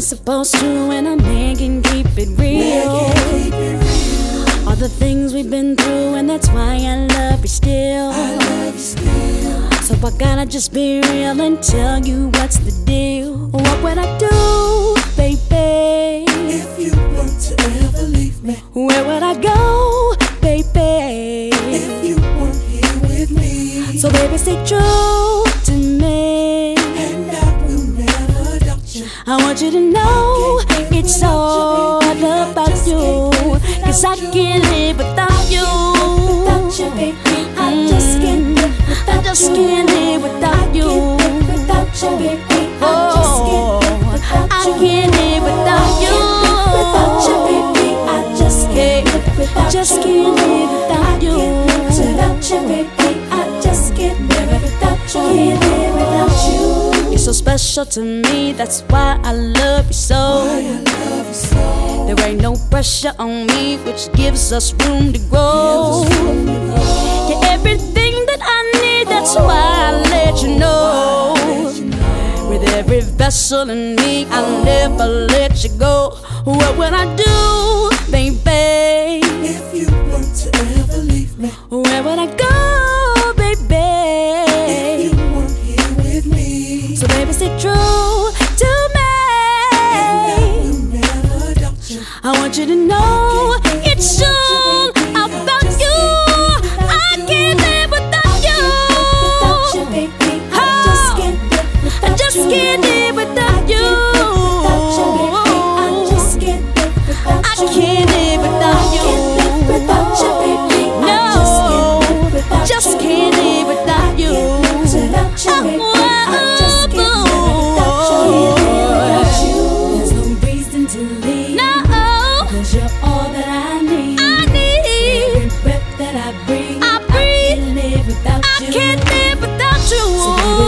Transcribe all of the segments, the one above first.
supposed to when a man can keep it real. All the things we've been through, and that's why I love you still. So I gotta just be real and tell you what's the deal. What would I do, baby? If you were to ever leave me, Where would I go, baby? if you weren't here with me, So baby, stay true want you to know it's all about you. Cause I can't live without you. Without you, baby, I just can't mm. live I without you. Special to me, that's why I love you so. There ain't no pressure on me, which gives us room to grow. You're everything that I need, that's why I let you know. With every vessel in me, I'll never let you go. What would I do, baby, stay true to me. I want you to know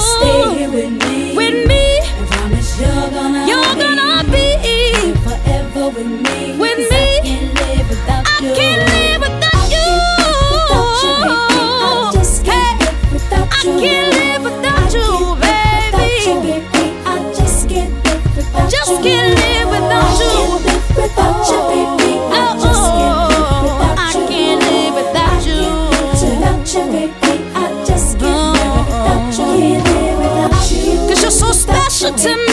Stay here with me. With me. I promise you're gonna. You're be gonna be forever with me. With me. I can't live without I you. Can't live without I can't live without you. Baby. I just can't hey. live without you. I can't live without you, baby. I just. Just can't live without you. I can't live without you. to me